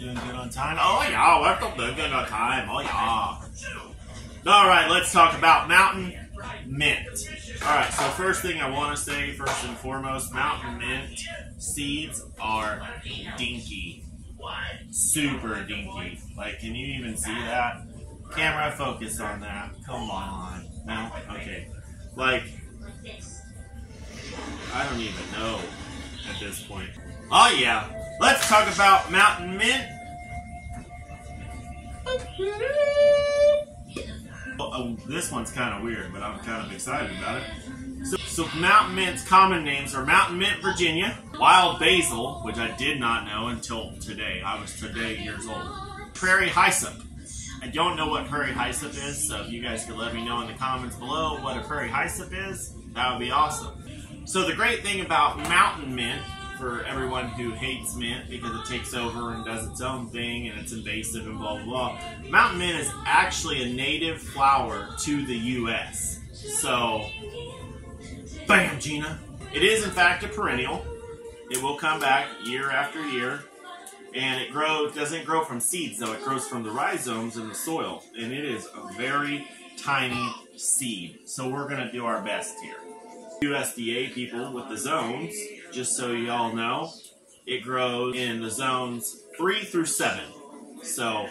doing good on time. Oh yeah, we're still doing good on time. Oh yeah. All right, let's talk about mountain mint. All right, so first thing I want to say, first and foremost, mountain mint seeds are dinky, super dinky. Like, can you even see that? Camera, focus on that. Come on. No, okay. Like, I don't even know at this point. Oh yeah, let's talk about mountain mint. Oh, this one's kind of weird, but I'm kind of excited about it. So, so mountain mint's common names are mountain mint Virginia, wild basil, which I did not know until today. I was today years old. Prairie hyssop. I don't know what prairie hyssop is, so if you guys could let me know in the comments below what a prairie hyssop is, that would be awesome. So the great thing about mountain mint for everyone who hates mint because it takes over and does its own thing and it's invasive and blah blah blah. Mountain mint is actually a native flower to the US. So bam Gina. It is in fact a perennial. It will come back year after year. And it grows doesn't grow from seeds though, it grows from the rhizomes in the soil. And it is a very tiny seed. So we're gonna do our best here. USDA people with the zones, just so y'all know, it grows in the zones 3 through 7. So,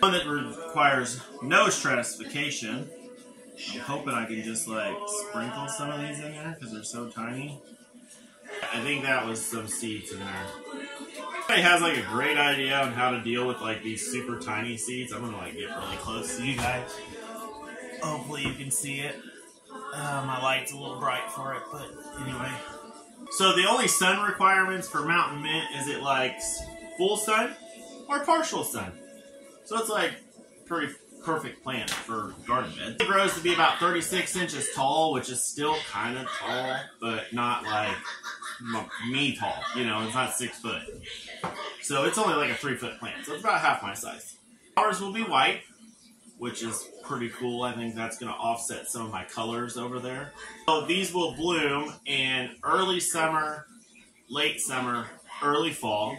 one that requires no stratification. I'm hoping I can just like sprinkle some of these in there because they're so tiny. I think that was some seeds in there. Everybody has like a great idea on how to deal with like these super tiny seeds. I'm gonna like get really close to you guys. Hopefully you can see it. Uh, my light's a little bright for it, but anyway. So the only sun requirements for mountain mint is it likes full sun or partial sun. So it's like pretty perfect plant for garden bed. It grows to be about 36 inches tall, which is still kind of tall, but not like me tall. You know, it's not six foot. So it's only like a three foot plant. So it's about half my size. Flowers will be white, which is pretty cool. I think that's going to offset some of my colors over there. So these will bloom in early summer, late summer, early fall.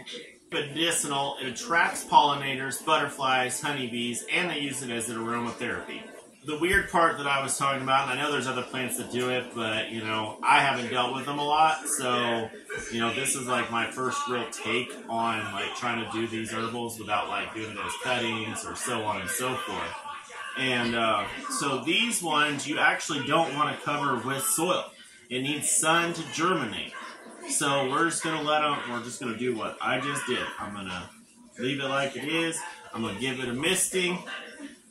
Medicinal, it attracts pollinators, butterflies, honeybees, and they use it as an aromatherapy. The weird part that I was talking about, and I know there's other plants that do it, but you know, I haven't dealt with them a lot, so you know, this is like my first real take on like trying to do these herbals without like doing those cuttings or so on and so forth. And uh, so these ones you actually don't want to cover with soil. It needs sun to germinate. So we're just gonna let them. We're just gonna do what I just did. I'm gonna leave it like it is. I'm gonna give it a misting,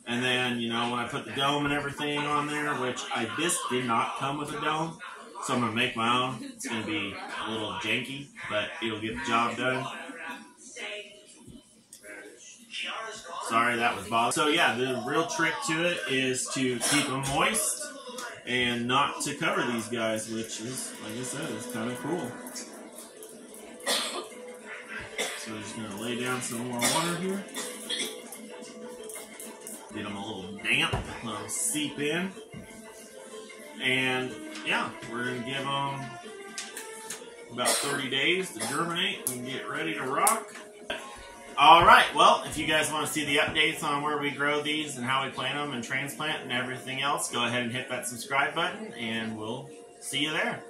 and then you know when I put the dome and everything on there, which I this did not come with a dome, so I'm gonna make my own. It's gonna be a little janky, but it'll get the job done. Sorry, that was Bob. So yeah, the real trick to it is to keep them moist and not to cover these guys, which is, like I said, is kind of cool. So I'm just gonna lay down some more water here. Get them a little damp, let them seep in. And yeah, we're gonna give them about 30 days to germinate and get ready to rock. All right. Well, if you guys want to see the updates on where we grow these and how we plant them and transplant and everything else, go ahead and hit that subscribe button, and we'll see you there.